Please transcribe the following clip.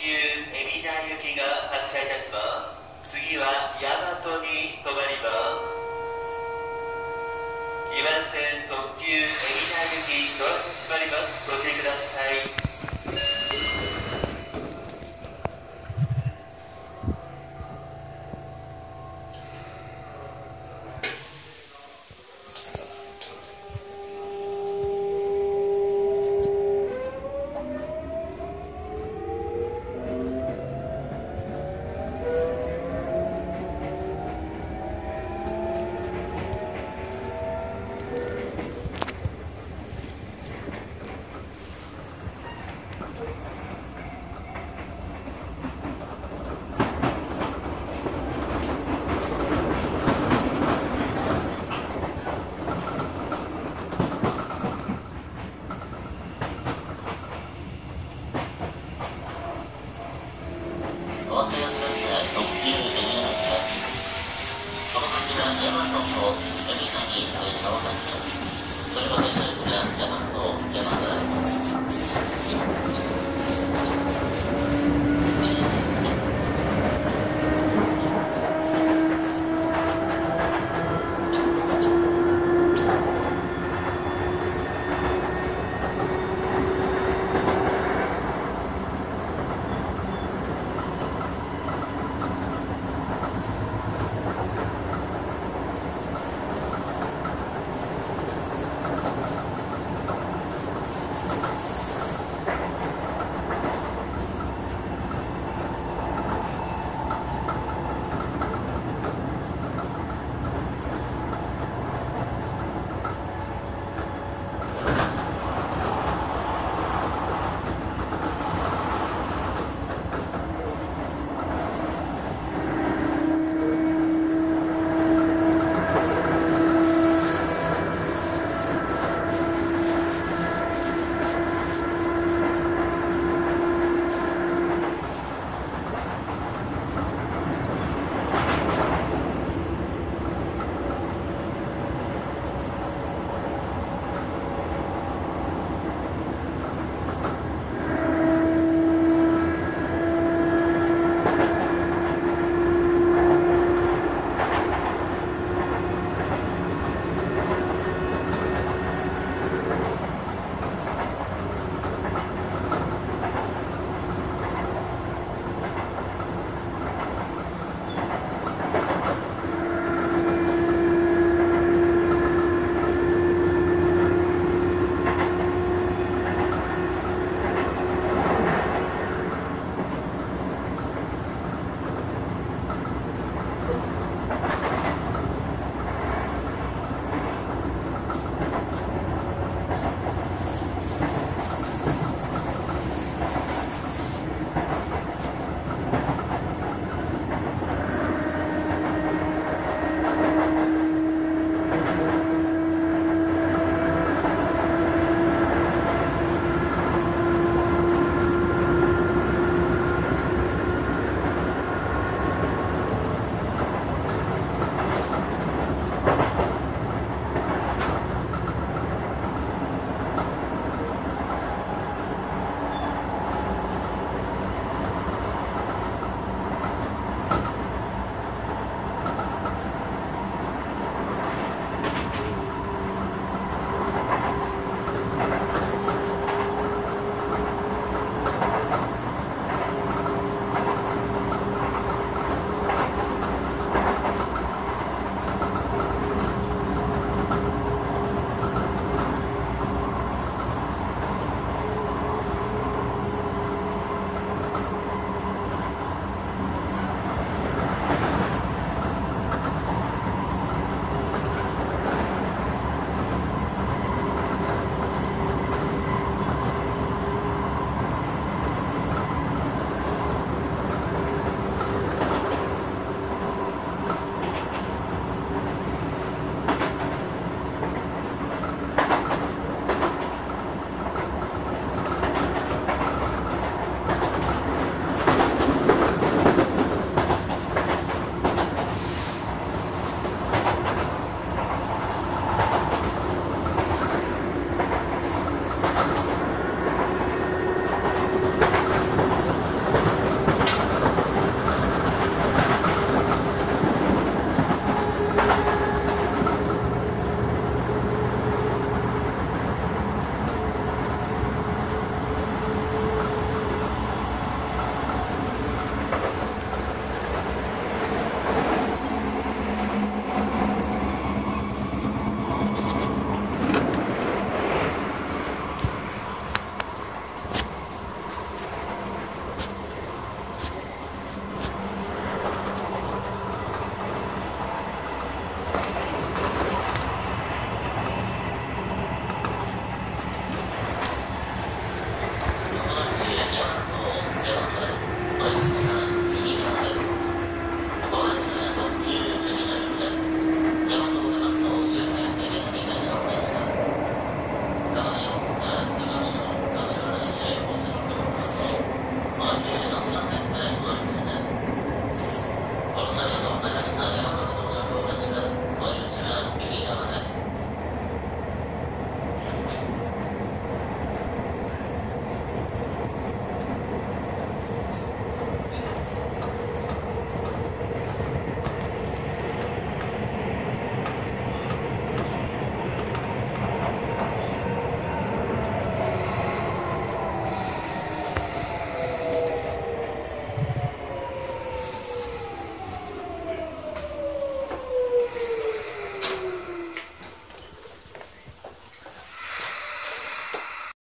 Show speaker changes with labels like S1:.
S1: 急海老名行きが発車いたします。次は大和に止まります。2番線特急海老名行きドアが閉まります。ご注意ください。
S2: Thank you.